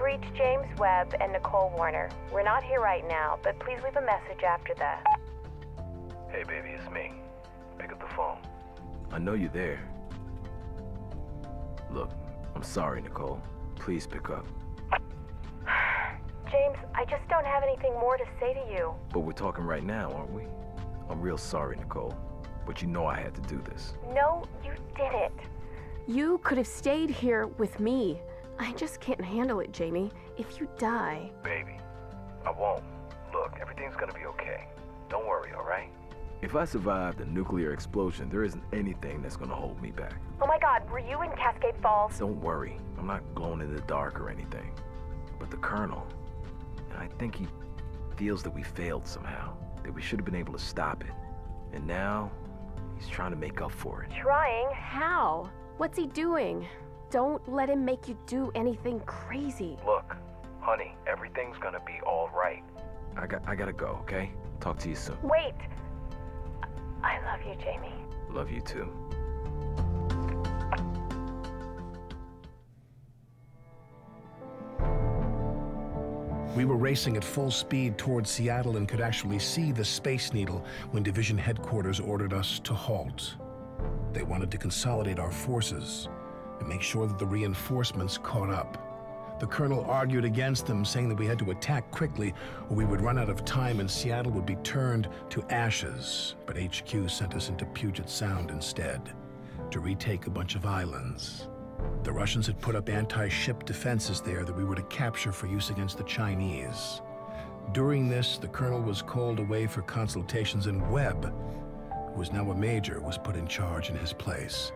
Hello, you've reached James Webb and Nicole Warner. We're not here right now, but please leave a message after the. Hey, baby, it's me. Pick up the phone. I know you're there. Look, I'm sorry, Nicole. Please pick up. James, I just don't have anything more to say to you. But we're talking right now, aren't we? I'm real sorry, Nicole. But you know I had to do this. No, you didn't. You could have stayed here with me. I just can't handle it, Jamie. If you die. Baby, I won't. Look, everything's gonna be okay. Don't worry, alright? If I survive the nuclear explosion, there isn't anything that's gonna hold me back. Oh my god, were you in Cascade Falls? Don't worry. I'm not glowing in the dark or anything. But the Colonel, I think he feels that we failed somehow. That we should have been able to stop it. And now, he's trying to make up for it. Trying? How? What's he doing? Don't let him make you do anything crazy. Look, honey, everything's gonna be alright. I got I gotta go, okay? Talk to you soon. Wait. I love you, Jamie. Love you too. We were racing at full speed towards Seattle and could actually see the Space Needle when Division Headquarters ordered us to halt. They wanted to consolidate our forces and make sure that the reinforcements caught up. The Colonel argued against them, saying that we had to attack quickly or we would run out of time and Seattle would be turned to ashes. But HQ sent us into Puget Sound instead, to retake a bunch of islands. The Russians had put up anti-ship defenses there that we were to capture for use against the Chinese. During this, the colonel was called away for consultations and Webb, who was now a major, was put in charge in his place.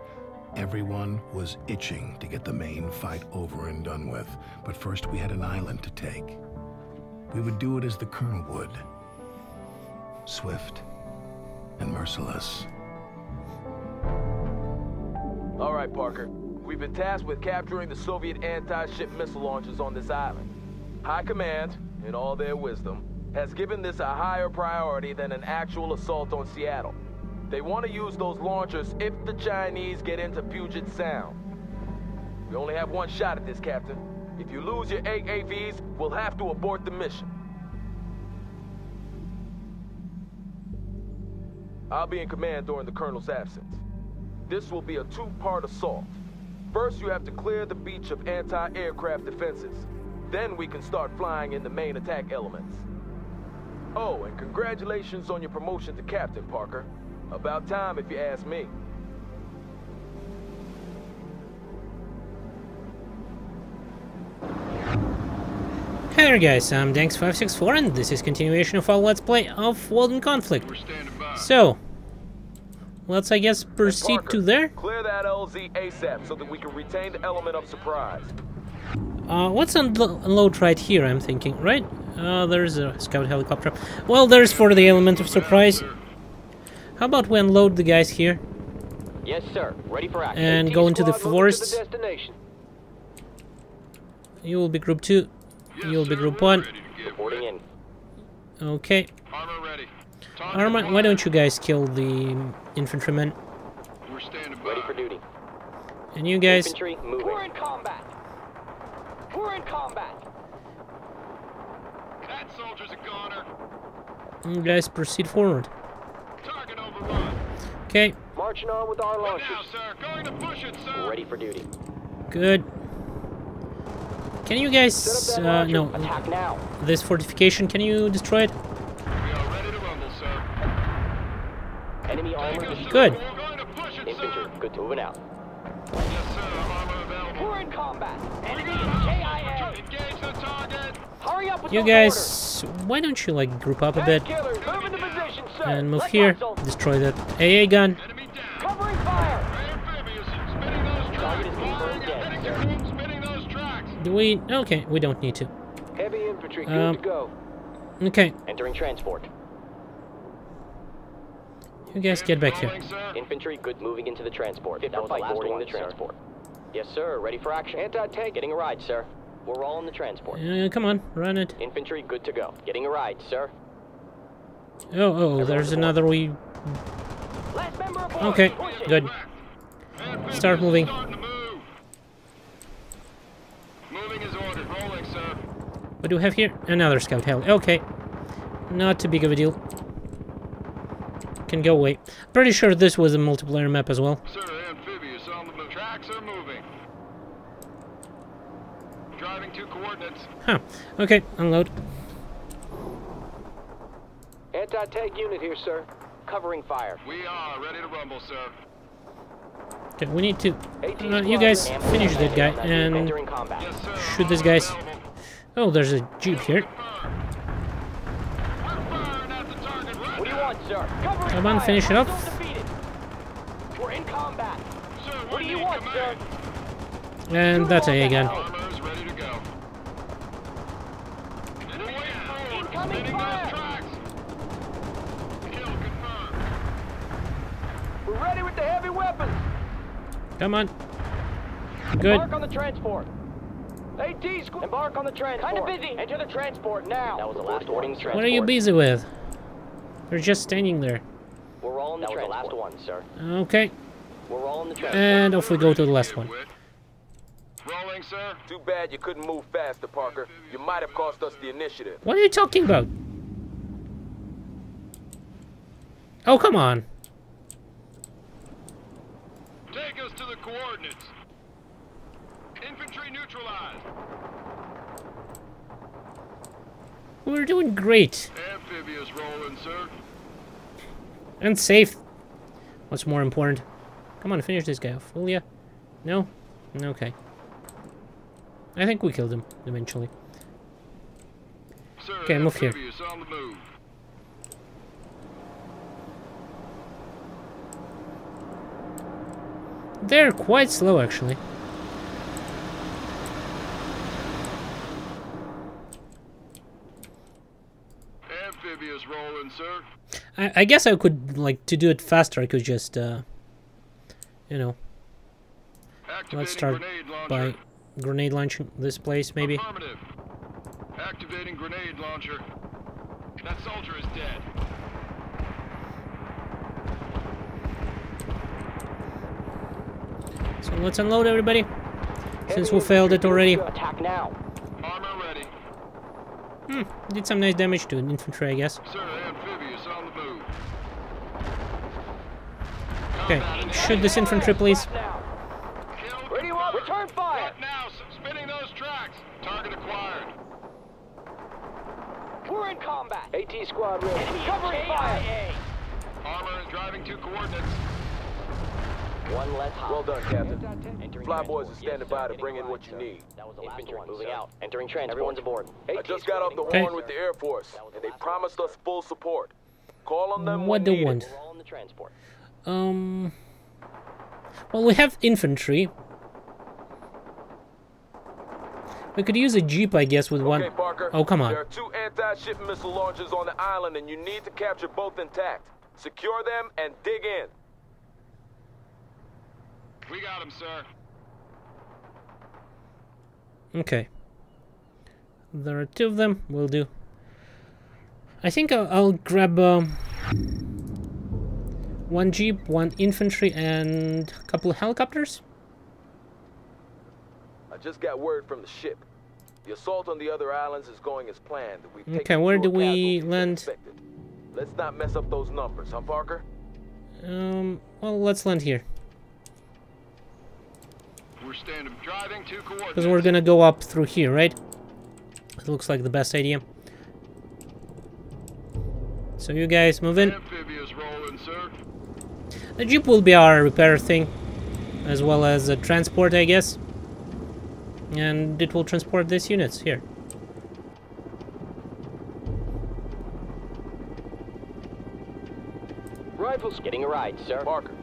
Everyone was itching to get the main fight over and done with, but first we had an island to take. We would do it as the colonel would. Swift and merciless. All right, Parker. We've been tasked with capturing the Soviet anti-ship missile launchers on this island. High Command, in all their wisdom, has given this a higher priority than an actual assault on Seattle. They want to use those launchers if the Chinese get into Puget Sound. We only have one shot at this, Captain. If you lose your AAVs, we'll have to abort the mission. I'll be in command during the Colonel's absence. This will be a two-part assault. First, you have to clear the beach of anti-aircraft defenses. Then we can start flying in the main attack elements. Oh, and congratulations on your promotion to Captain, Parker. About time, if you ask me. Hey there guys, I'm Dankz564 and this is continuation of our Let's Play of World in Conflict. So, let's I guess proceed Parker, to there. Clear that LZ ASAP so that we can retain the element of surprise. Uh, let's unlo unload right here, I'm thinking, right? Uh, there's a scout helicopter. Well, there's for the element of surprise. How about we unload the guys here? Yes, sir. Ready for action. And go into the squad, moving to forests. You will be group 2. You will be group 1. Reporting in. Okay. Armor ready. Arma, why don't you guys kill the infantrymen? We're standing Ready for duty. And you guys... Infantry moving. We're in combat. We're in combat. That soldier's a goner. You guys proceed forward. Target overrun. Okay, Marching on with our What launchers. now, sir? Going to push it, sir. Ready for duty. good. Can you guys... Set up that Uh, no, Attack now. this fortification, can you destroy it? We are ready to rumble, sir. Enemy armor Take us, Good. To push it, Infantry, good to moving out. Yes, sir. Armor available. We're in combat. Enemy We're is gonna KIA. Engage the target. Hurry up with You those guys... Why don't you, like, group up a bit? Killers, And move here. Destroy that AA gun. Enemy down. Covering fire. Right amphibious. Spinning those Target is tracks. confirmed Firing dead, at sir. heading Spinning those tracks. Do we... Okay, we don't need to. Heavy infantry, good Um, to go. Okay, Entering transport. you guys get back here. Infantry, good moving into the transport. Fit for fight boarding the transport. Yes, sir. Ready for action. Anti-tank. Getting a ride, sir. We're all in the transport. Uh, come on, run it. Infantry, good to go. Getting a ride, sir. Oh, oh, there's another we... Last member aboard. Okay, good. Start moving. Starting to move. Moving as What do we have here? Another scout heli. Okay. Not too big of a deal. Can go away. Pretty sure this was a multiplayer map as well. Sir, amphibious on the move. Tracks are moving. Driving to coordinates. Huh. Okay, unload. Anti-tank unit here, sir. Covering fire. We are ready to rumble, sir. Okay, we need to... 18 Uh, you guys finish that guy and... Entering combat. Yes, sir. Shoot these armor guys. Oh, there's a jeep here. Confirmed. We're firing at the target right What do you now. want, sir? Covering Come on, finish it up. We're in combat. What do you want, sir? And that's a gun. Armor is ready to go. Enemy forward. Incoming fire. those tracks. Kill confirmed. We're ready with the heavy weapons. Come on. Good. Embark on the transport. AT squad. Embark on the transport. Kind of busy. Enter the transport now. That was the last boarding transport. What are you busy with? You're just standing there. We're all in the that transport. That was the last one, sir. Okay. We're all in the transport. And off we go to the last one. Rolling, sir. Too bad you couldn't move faster, Parker. You might have cost us the initiative. What are you talking about? Oh, come on. Take us to the coordinates. Infantry neutralized. We're doing great. Amphibious rolling, sir. And safe. What's more important? Come on, finish this guy off, will ya? No? Okay. I think we killed him, eventually. Sir, Okay, move here. on the move. They're quite slow, actually. Amphibious rolling, sir. I, I guess I could, like, to do it faster, I could just, uh, you know, Activating let's start grenade by grenade launching this place, maybe. Activating grenade launcher. That soldier is dead. So let's unload everybody, since we failed it already. Attack now. Armor ready. Hmm, did some nice damage to an infantry, I guess. Sir, amphibious on the move. Okay, Combat shoot this infantry, please. Now. Ready up. Return fire. Now? Spinning those tracks. Target acquired. We're in combat. AT squad ready. Enemy covering fire. Armor is driving to coordinates. One less hop. Well done, Captain. Entering Fly boys are standing Yes, by to bring in what you sir. need. That was the Infantry last one, moving sir. out. Entering transport. Everyone's aboard. Hey, I just got off the Okay. horn with the Air Force, and they promised us full support. Call on them What when do needed. want? We're the transport. Um. Well, we have infantry. We could use a jeep, I guess, with one. Okay, Parker. Oh, come on. There are two anti-ship missile launchers on the island, and you need to capture both intact. Secure them and dig in. We got him, sir. Okay. There are two of them. Will do. I think I'll, I'll grab um, one jeep, one infantry, and a couple of helicopters. I just got word from the ship. The assault on the other islands is going as planned. We've taken Okay, where do we casualties land? expected. Let's not mess up those numbers, huh, Parker? Um. Well, let's land here because coordinates. we're gonna go up through here, right? It looks like the best idea. So you guys move in. Amphibious rolling, sir. The jeep will be our repair thing, as well as a transport, I guess. And it will transport these units here. Rifles getting a ride, sir. Parker,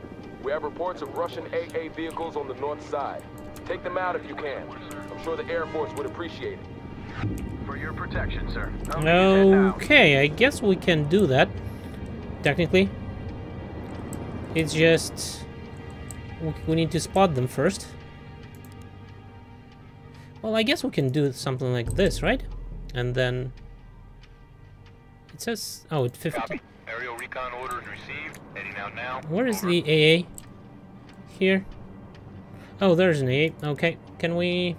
we have reports of Russian AA vehicles on the north side. Take them out if you can. I'm sure the Air Force would appreciate it. For your protection, sir. Okay, I guess we can do that. Technically. It's just... we- We need to spot them first. Well, I guess we can do something like this, right? And then... It says... Oh, it's 50... Copy. Aerial recon orders received. Heading out now. Where is the AA? Here? Oh, there's an AA. Okay, can we...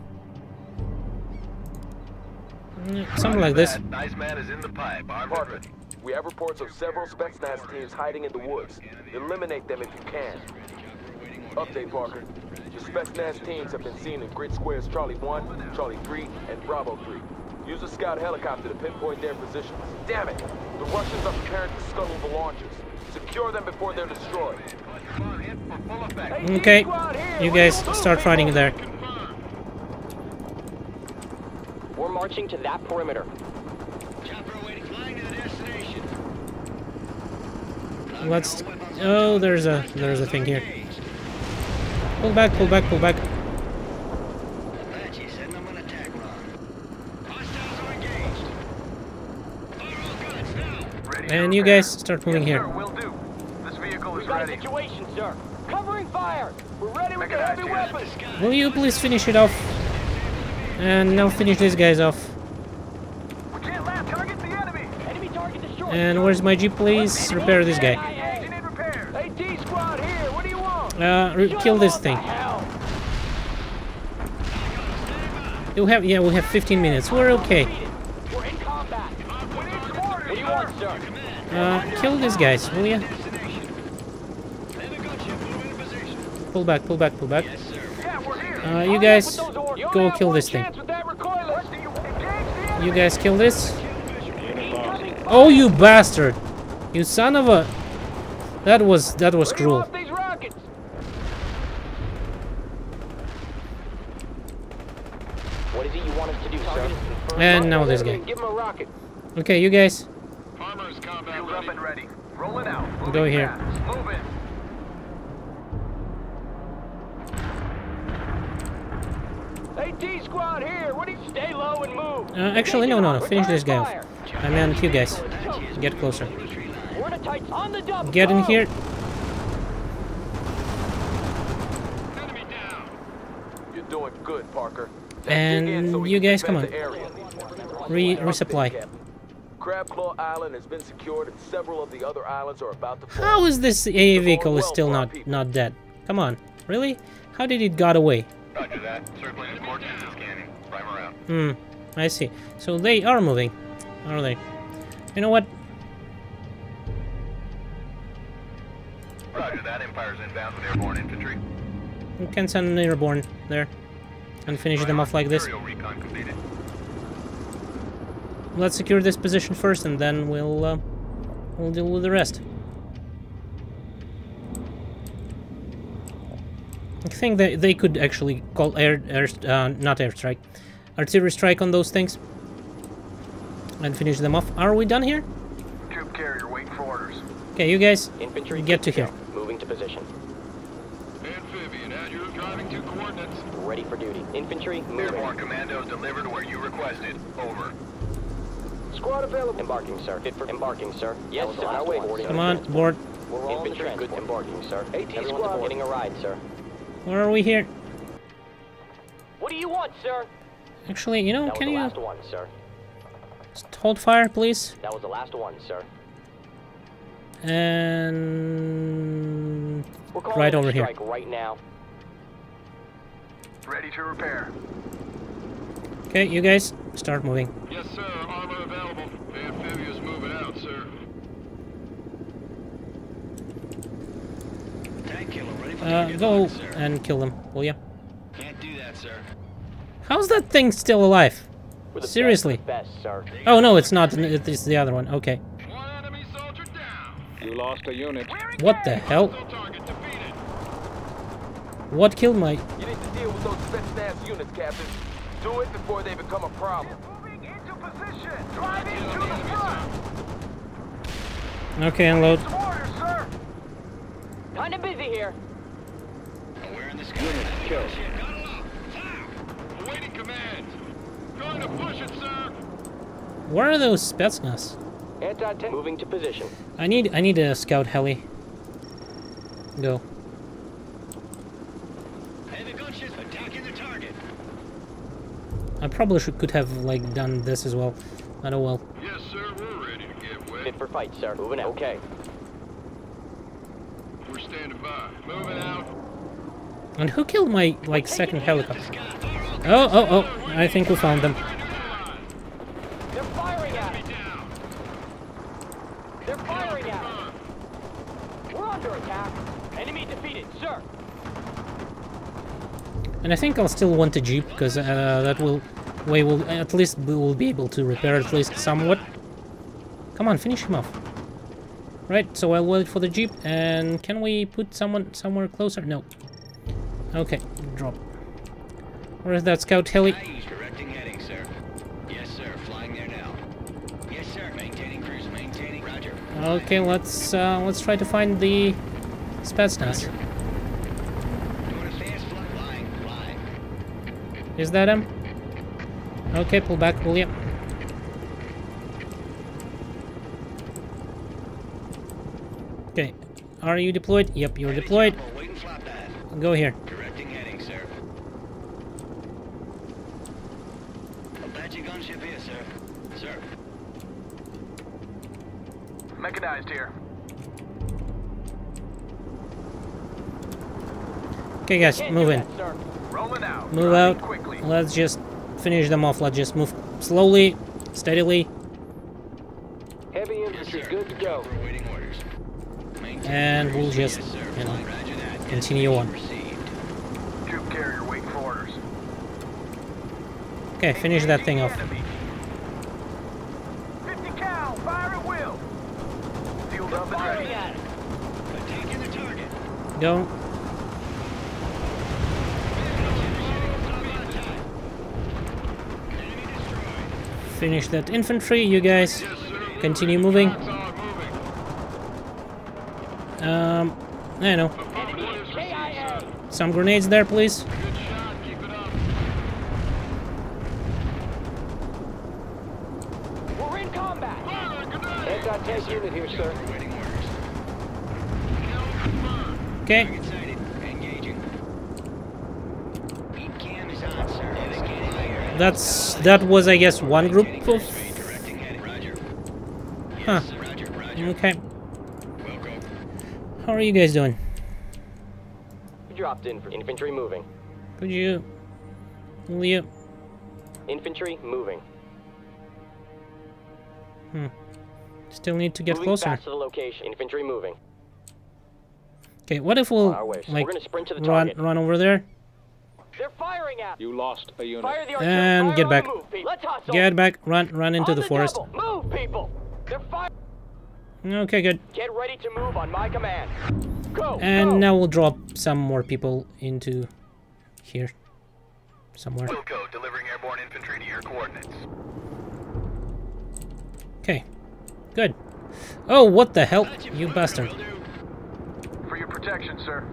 Mm, Something like this. Iceman is in the pipe. Armed and Parker, ready. we have reports of several Spetsnaz teams hiding in the woods. Eliminate them if you can. Update, Parker. The Spetsnaz teams have been seen in Grid Squares Charlie 1, Charlie 3, and Bravo 3. Use a scout helicopter to pinpoint their positions. Damn it! The Russians are preparing to scuttle the launchers. Secure them before they're destroyed. Okay, you guys start fighting there. We're marching to that perimeter. Let's. Oh, there's a there's a thing here. Pull back, pull back, pull back. And you guys start moving here. Will do. This vehicle is Got a ready. situation, sir. Covering fire. We're ready with the heavy weapons. Will you please finish it off? And now finish these guys off. We can't land. Target the enemy. Enemy target destroyed. And where's my jeep, please? Repair this guy. Engine in repairs. AT squad here. What do you want? Uh, kill this thing. Hell. You have, yeah, we have 15 minutes. We're okay. We're in combat. We need some orders, What do you sir. want, sir? Uh, kill these guys, will ya? Pull back, pull back, pull back. Yeah, we're here. Uh, you guys, With those orders. You go kill this thing. chance with that recoilless. Do you engage the You guys kill this. Oh, you bastard! You son of a... That was, that was cruel. off these rockets. What is it you want us to do. And now this guy. Give him. Okay, you guys, Armor is combat Fueled up ready. and ready. Rolling out. Moving Go here. fast. Move in. AT squad here. What do you stay low and move? uh, actually, no, no, no, finish this guy off. Fire. I meant you guys. Get closer. We're in a tight on the double. Get in here. You're doing good, Parker. Now And dig in so we you guys, come on. Re Update, resupply. Captain. Crabclaw Island has been secured and several of the other islands are about to fall. How is this AA vehicle is still not not dead? Come on, really? How did it got away? Roger that. Circling the coordinates and scanning. Primer out. Hmm, I see. So they are moving, are they? You know what? Roger that. Empire's inbound with airborne infantry. We can send an airborne there and finish them off like this. Aerial recon completed. Let's secure this position first, and then we'll uh, we'll deal with the rest. I think that they could actually call air, air uh, not airstrike, artillery strike on those things, and finish them off. Are we done here? Troop carrier waiting for orders. Okay, you guys, Infantry. get to here. Moving to position. Amphibian at your driving to coordinates. Ready for duty. Infantry moving. Airborne commandos delivered where you requested. Over. Squad available. Embarking, sir. Fit for embarking, sir. Yes, sir. the last Wait, one. boarding Come on, board. We're all in the Infantry, good embarking, sir. AT Everyone's squad. getting a ride, sir. Where are we here? What do you want, sir? Actually, you know, That was can the you last one, sir. just hold fire, please? That was the last one, sir. And We're right over here. right now. Ready to repair. Okay, you guys, start moving. Yes, sir. Armor available. Amphibious moving out, sir. Uh, go and kill them, will ya? Can't do that, sir. How's that thing still alive? Seriously? Best, best, sir. Oh no, it's not. It's the other one. Okay. One enemy soldier down. You lost a unit. What the hell? Hostile target defeated. What killed my? You need to deal with those Spetsnaz units, Captain. Do it before they become a problem. Moving into position. Driving to the front. Okay, unload. Some orders, sir. Kinda busy here. Awaiting command. Going to push it, sir. Where are those Spetsnaz? Anti-tank. Moving to position. I need. I need a scout heli. Go. Heavy gunships attacking the target. I probably should could have like done this as well. I know well. Yes, sir. We're ready to get wet. Fit for fight, sir. Moving out. Okay. And who killed my, like, second helicopter? Oh, oh, oh. I think we found them. They're firing at us. They're firing at us. We're under attack. Enemy defeated, sir. And I think I'll still want a jeep because uh, that will way will at least we will be able to repair at least somewhat. Come on, finish him off. Right, so I'll wait for the jeep. And can we put someone somewhere closer? No. Okay, drop. Where is that scout heli? Correcting heading, sir. Yes, sir. Flying there now. Yes, sir. Maintaining cruise. Maintaining. Roger. Okay, let's uh, let's try to find the Spetsnaz. Doing a fast flight. Flying. Flying. Is that him? Okay, pull back, will are you deployed? Yep, you're deployed. Waiting flop path. Go here. Correcting heading, sir. Apache gunship here, sir. Sir. Mechanized here. Okay, guys, move in. Out. Move out. Quickly. Let's just finish them off. Let's just move slowly, steadily, and we'll just, you know, continue on. Okay, finish that thing off. Enemy. 50 cal, fire at will. Fueled up and ready. Taking the target. Go. Finish that infantry, you guys. Continue moving. Um, I know. Some grenades there, please. We're in combat. Anti-tank unit here, sir. Okay. Excited. Engaging. Beat cam is on, sir. Scanning layer. That's that was, I guess, one group of. Correcting heading. Roger. Huh. Roger. Roger. Okay. Wilco. How are you guys doing? We dropped in for infantry moving. Could you, will you? Infantry moving. Hmm. Still need to get moving closer. fast to the location. Infantry moving. Okay, what if we'll our way. So like we're sprint to the run run over there They're firing at. You lost a unit. Fire the artillery. and Fire get back. move, people. Let's hustle. Get back, run, run into On the forest. Move, people. They're firing. Okay, good. Get ready to move on my command. Go. And go. now we'll drop some more people into here somewhere. Wilco, delivering airborne infantry to your coordinates. Okay, good. Oh, what the hell, you bastard! For your protection, sir.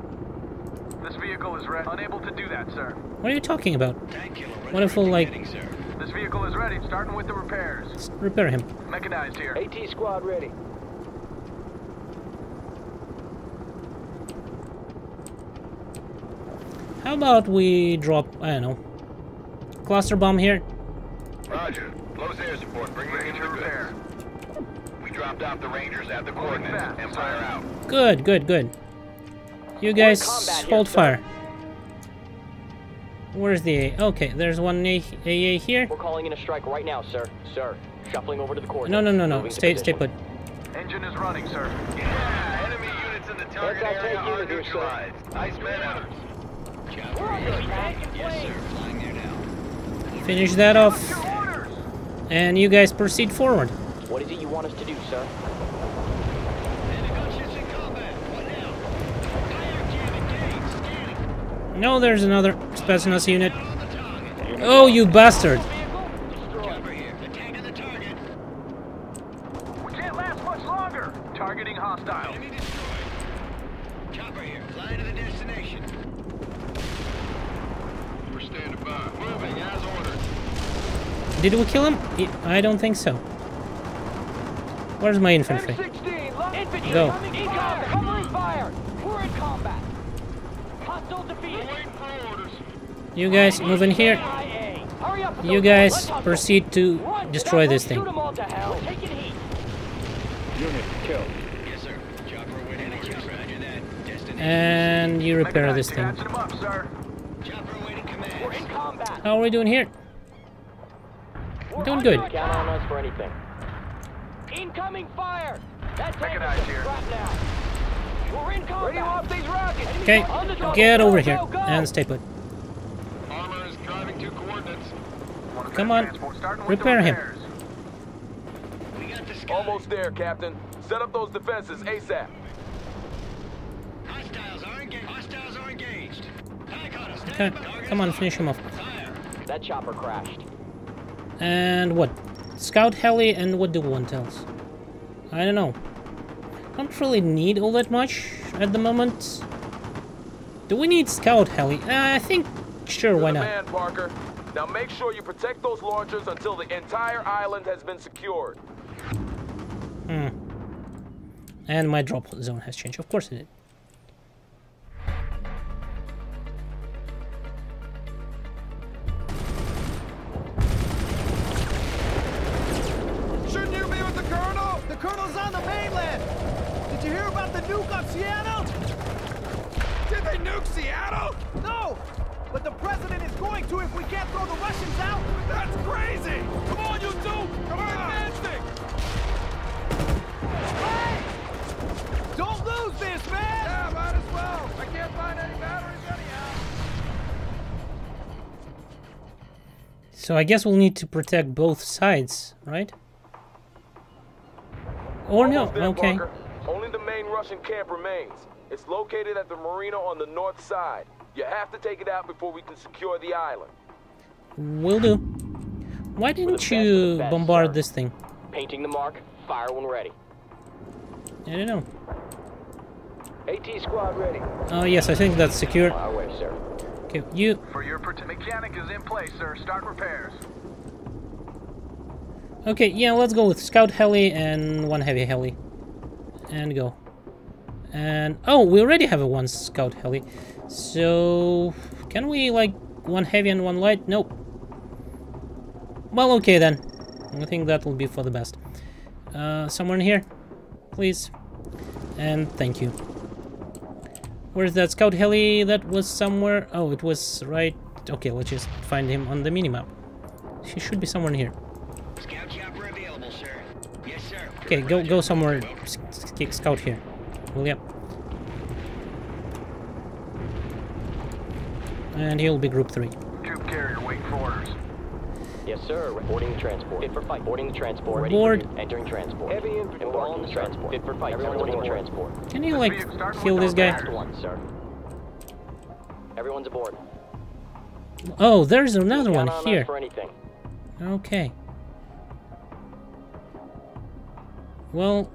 This vehicle is ready. Unable to do that, sir. What are you talking about? Tank killer. What if we'll like Heading. This vehicle is ready. Starting with the repairs. repair him? Mechanized here. AT squad ready. How about we drop? I don't know. Cluster bomb here. Roger. Close air support. Bring Ready in to the goods. repair. We dropped off the Rangers at the coordinates. fast, Empire out. Good, good, good. You guys combat here, hold sir. fire. Where's the A? Okay, there's one A AA here. We're calling in a strike right now, sir. Sir, shuffling over to the coordinates. No, no, no, no. Moving Stay, stay put. Engine is running, sir. Yeah, enemy units in the target Anti-tank area are unit here, sir. neutralized. Nice men out. Finish that off, and you guys proceed forward. What is it you want us to do, sir? And the gunships in combat. What now? Fire jam engaged. Scanning. No, there's another Spetsnaz unit. On the target. Oh, you bastard! Chopper here. Attacking the target. We can't last much longer. Targeting hostile. Enemy destroyed. Chopper here. Flying to the destination. We're standing by. Moving as ordered. Did we kill him? I don't think so. Where's my infantry? M16, infantry Go. coming in combat. Covering fire. We're in combat. Hostile defeated. Waiting for orders. You guys move in here. IA. Hurry up with You guys proceed to destroy this Shoot thing. 'em all to hell. We're taking heat. Unit killed. Yes, sir. Chopper awaiting orders. Roger that. Destination. And you repair this thing. Catching them up, sir. Chopper awaiting We're in commands. combat. How are we doing here? We're Doing good. Count on us for anything. Incoming fire. That tank Mechanized is here. strapped now. We're in combat. Off these rockets. Okay, On the drop. get over go, here go. and stay put. Come on. Repair him. Almost there, Captain. Set up those defenses ASAP. Hostiles are engaged. Hostiles are engaged. Attack on us. Okay, come on, finish him off. That chopper crashed. And what? Scout heli and what do we want else? I don't know. Don't really need all that much at the moment. Do we need scout heli? Uh, I think, sure, You're why not? man, Parker. Now make sure you protect those launchers until the entire island has been secured. Hmm. And my drop zone has changed. Of course it did. Nuke on Seattle? Did they nuke Seattle? No! But the President is going to if we can't throw the Russians out! That's crazy! Come on, you two! Come on! advancing! Hey! Don't lose this, man! Yeah, might as well. I can't find any batteries anyhow. So I guess we'll need to protect both sides, right? Or no, there, okay. Parker. Only the main Russian camp remains. It's located at the marina on the north side. You have to take it out before we can secure the island. Will do. Why didn't best you the best, bombard sir. this thing? Painting the mark. Fire when ready. I don't know. AT squad ready. Oh yes, I think that's secure. Fire away, sir. Okay, you. For your mechanic is in place, sir. Start repairs. Okay, yeah, let's go with scout heli and one heavy heli, and go. And oh, we already have a one scout heli, so can we like one heavy and one light? Nope. Well, okay then. I think that will be for the best. Uh, someone here, please, and thank you. Where's that scout heli? That was somewhere. Oh, it was right. Okay, let's just find him on the minimap. He should be somewhere here. Scout chopper available, sir. Yes, sir. Okay, go go somewhere. S- s- Scout here. Will ya? And he'll be group three. Troop carrier waiting for orders. Yes, sir. Boarding the transport. Fit for fight. Boarding the transport. Ready Board. entering transport. Heavy infantry And we're all in the transport. Fit for fight. Everyone's aboard transport. Can you like kill this guy? one, sir. Everyone's aboard. Oh, there's another one on here. Okay. Well,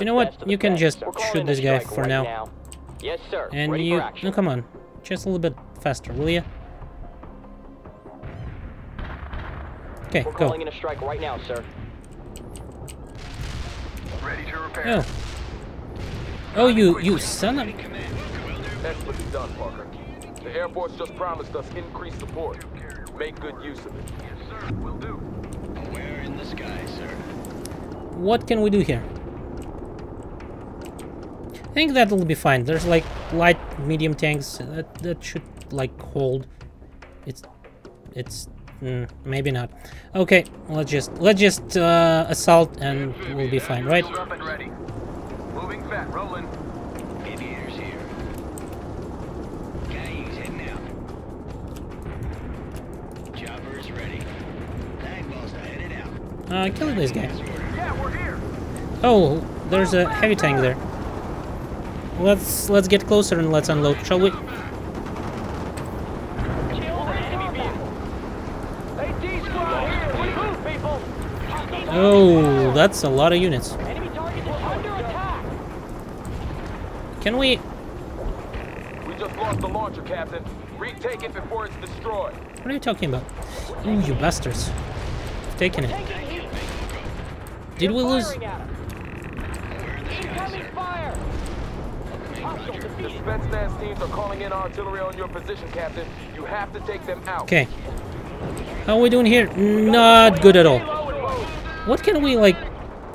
You know what? best of the You can best. just shoot this guy for right now. Yes, sir. and Ready you. No, come on. Just a little bit faster, will ya? Okay, We're go. calling in a strike right now, sir. Ready to repair. Oh. Oh, you you son of. Excellently done, Parker. The Air Force just promised us increased support. Make good use of it. Yes, sir. Will do. Where in the sky, sir? What can we do here? I think that will be fine. There's like light, medium tanks that that should like hold. It's it's mm, maybe not. Okay, let's just let's just uh, assault and we'll be fine, right? Fueled up and ready. Moving fat, rolling. Aviators here. Guys heading out. Chopper's ready. Tagballs are headed out. Uh, kill this guy. Yeah, we're here. Oh, there's a heavy tank there. Let's let's get closer and let's unload, shall we? AT squad here. We move, people. Oh, that's a lot of units. Enemy targets are under attack. Can we? We just lost the launcher, Captain. Retake it before it's destroyed. What are you talking about? Ooh, you bastards! I've it. Did we lose? Firing at us. Incoming fire. Hostile The defeated. Spetsnaz teams are calling in artillery on your position, Captain. You have to take them out. Okay. How are we doing here? Not good at all. What can we like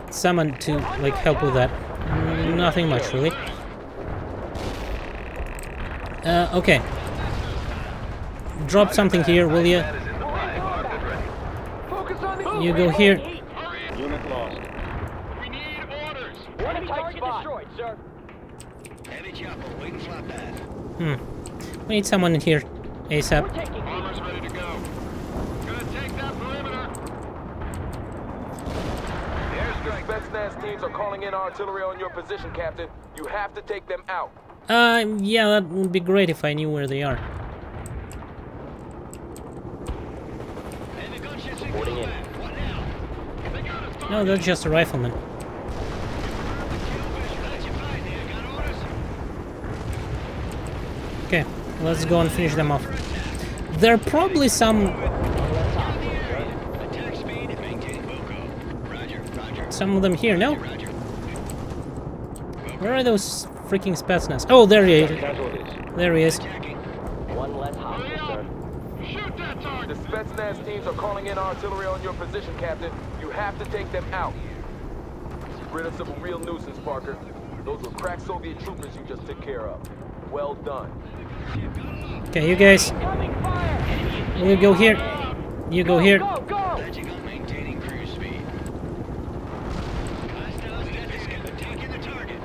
summon to like help with that? Nothing much really. Uh, okay. Drop something here, will ya? That is in the pipe. Good ready. Focus on the You go here. Hmm. We need someone in here ASAP. Teams are calling in artillery on your position, Captain. You have to take them out. Uh, yeah, that would be great if I knew where they are. No, that's just a rifleman. Let's go and finish them off. There are probably some Attack speed, maintaining Boko. Roger, roger, some of them here, no? Where are those freaking Spetsnaz? Oh, there he is. There he is. One less hostile, sir. Shoot that The! Spetsnaz teams are calling in artillery on your position, Captain. You have to take them out. Rid us of a real nuisance, Parker. Those were crack Soviet troopers you just took care of. Well done. Okay, you guys. You go here. You go here. Latching on, maintaining cruise speed. Hostiles detected. Attacking the target.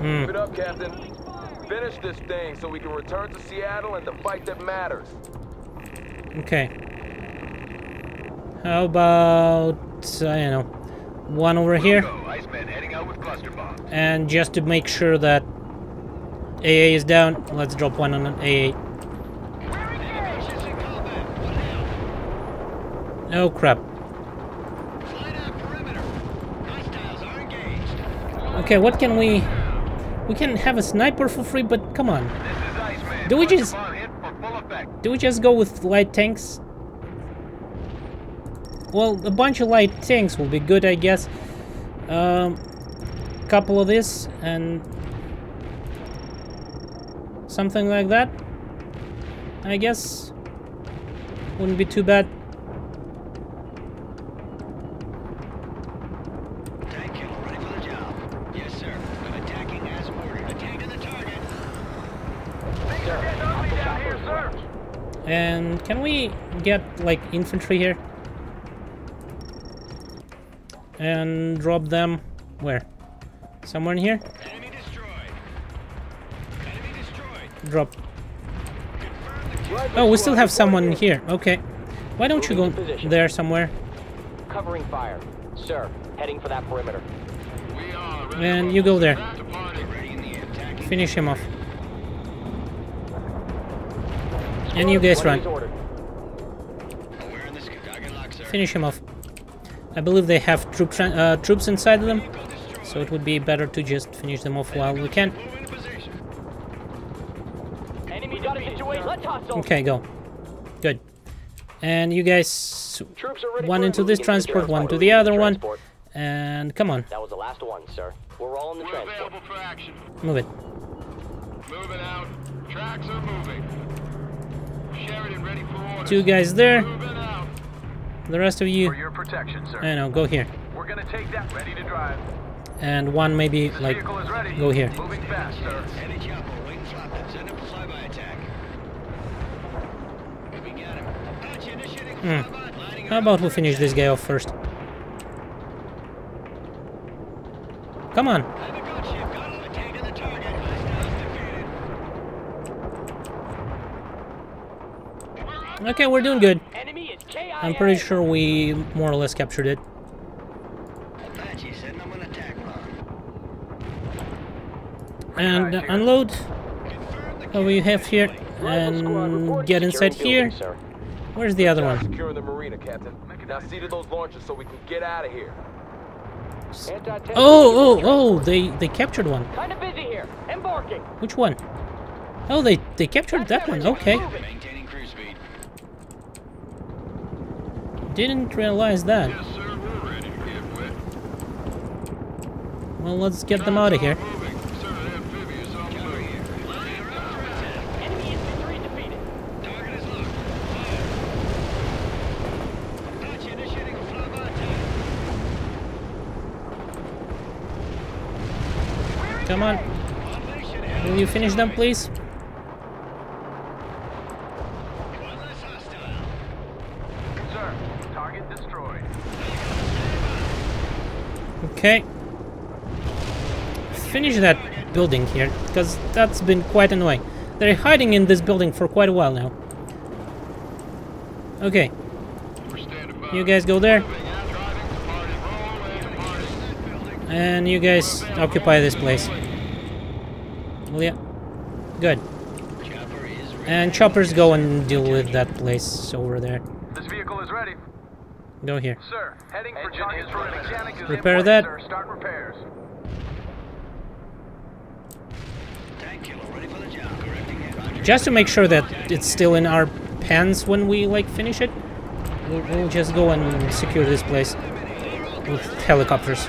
Hmm. Keep it up, Captain. Finish this thing so we can return to Seattle and the fight that matters. Okay. How about I don't know, one over here, Go. Iceman heading out with cluster bombs. and just to make sure that AA is down, let's drop one on an AA. Oh crap. Okay, what can we? We can have a sniper for free, but come on. Do we just-. Do we just go with light tanks? Well, a bunch of light tanks will be good, I guess. Um, couple of this and something like that. I guess wouldn't be too bad. Yes, sir. And can we get like infantry here? And drop them where? Somewhere in here? Drop. Oh, we still have someone here. Okay. Why don't you go Moving to position. there somewhere? Covering fire. Sir, heading for that perimeter. We are ready And you go there. to party. Ready in the air. Attacking. Finish him off. And you guys run. One is ordered. Aware in the sky. Target lock, sir. Finish him off. I believe they have troop uh, troops inside them, so it would be better to just finish them off while we can. Okay, go. Good. And you guys, Troops are ready one into this transport, one to the other one, and come on, That was the last one, sir. We're all in the We're transport. available for action. move it. Moving out. Tracks are moving. Sheridan ready for orders. Two guys there. Moving out. The rest of you, For your protection, sir. I know, go here. We're gonna take that. Ready to drive. And one maybe This like vehicle is ready. go here. Moving fast, sir. Hmm. How about we finish this guy off first? Come on. Okay, we're doing good. I'm pretty sure we more or less captured it. And unload what we have here and get inside here. Building, sir. Where's the other one? Securing the marina, Captain. Now see to those launches so we can get out of here. Anti-tank Oh, oh, oh! They they captured one. Kind of busy here. Embarking. Which one? Oh, they they captured that one. Okay, Maintaining cruise speed. didn't realize that. Yes, sir. We're ready. Get wet. Well, let's get them out of here. Moving. Sir, amphibious on the move. Lining her up for attack. Enemy infantry defeated. Target is locked. Fire. Apache initiating a flyby attack. Come on, will you finish them, please? Okay. Finish that building here, because that's been quite annoying. They're hiding in this building for quite a while now. Okay, you guys go there. And you guys occupy this place. Will ya? Good. And choppers go and deal with that place over there. This vehicle is ready. Go here. Sir, heading for target for mechanics is Repair in that. place, sir. Start repairs. Just to make sure that it's still in our pants when we like finish it, we'll, we'll just go and secure this place with helicopters.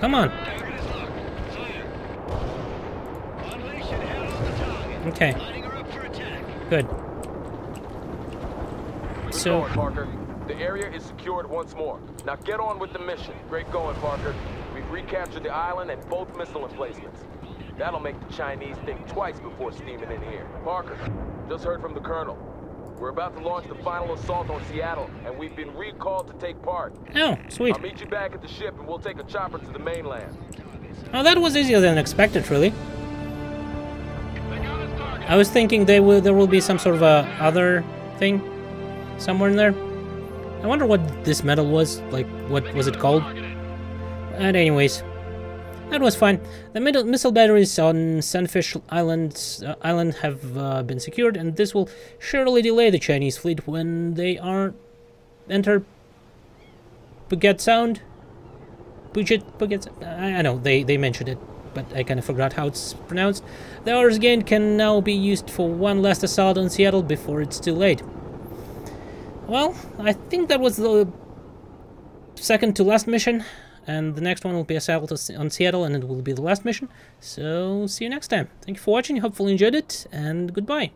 Come on. Okay. Good. So, going, Parker. The area is secured once more. Now get on with the mission. Great going, Parker. We've recaptured the island and both missile emplacements. That'll make the Chinese think twice before steaming in here. Parker, just heard from the Colonel. We're about to launch the final assault on Seattle, and we've been recalled to take part. oh, sweet. I'll meet you back at the ship, and we'll take a chopper to the mainland. Oh, that was easier than expected, really. I was thinking they will, there will be some sort of a other thing somewhere in there. I wonder what this metal was. Like, what was it called? And anyways, that was fine. The missile batteries on Sunfish Island uh, island have uh, been secured, and this will surely delay the Chinese fleet when they are enter Puget Sound. Puget, Puget. I, I know they they mentioned it, but I kind of forgot how it's pronounced. The hours gained can now be used for one last assault on Seattle before it's too late. Well, I think that was the second to last mission, and the next one will be assault on Seattle, and it will be the last mission. So, see you next time. Thank you for watching, hopefully you enjoyed it, and goodbye.